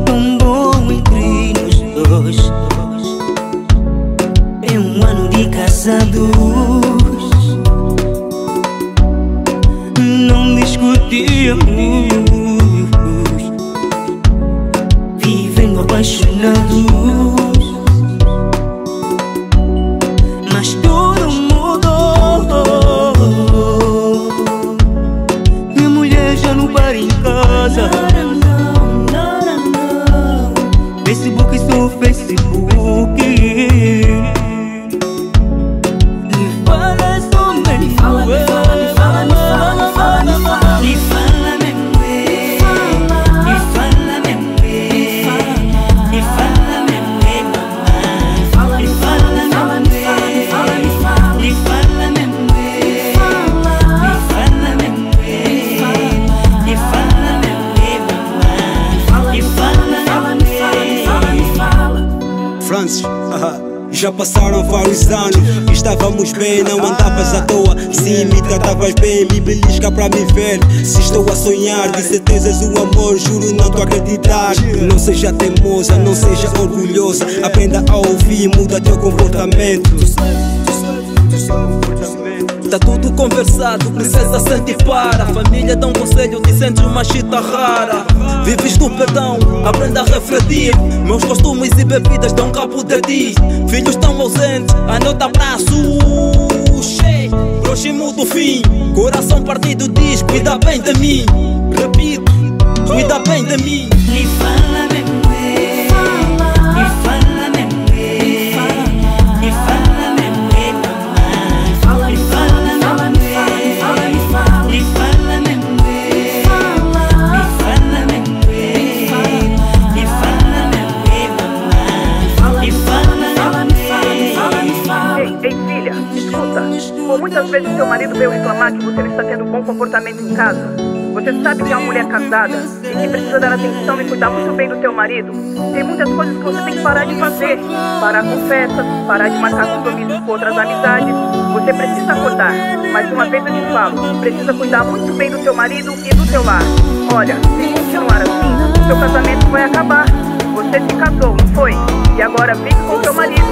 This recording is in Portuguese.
tão bom entre nós dois. É um ano de casados. Não discutíamos, vivendo apaixonados. Mas tudo mudou. Minha mulher já não para em casa. Já passaram vários anos Estávamos bem, não andavas à toa. Sim, me tratavas bem, me belisca pra me ver. Se estou a sonhar, de certeza és o amor Juro não tô a acreditar. Não seja teimosa, não seja orgulhosa. Aprenda a ouvir, muda teu comportamento Tá tudo conversado, princesa sente e para. Família dá um conselho, te sentes uma chita rara. Vives do perdão, aprenda a refletir. Meus costumes e bebidas dão cabo de ti. Filhos tão ausentes, anota braços Próximo do fim, coração partido diz Cuida bem de mim, repito Cuida bem de mim. Me fala mesmo escuta. Muitas vezes seu marido veio reclamar que você não está tendo bom comportamento em casa. Você sabe que é uma mulher casada e que precisa dar atenção e cuidar muito bem do seu marido. Tem muitas coisas que você tem que parar de fazer. Parar com festas, parar de marcar compromissos com outras amizades. Você precisa acordar. Mais uma vez eu te falo, precisa cuidar muito bem do seu marido e do seu lar. Olha, se continuar assim, seu casamento vai acabar. Você se casou, não foi? E agora vive com seu marido.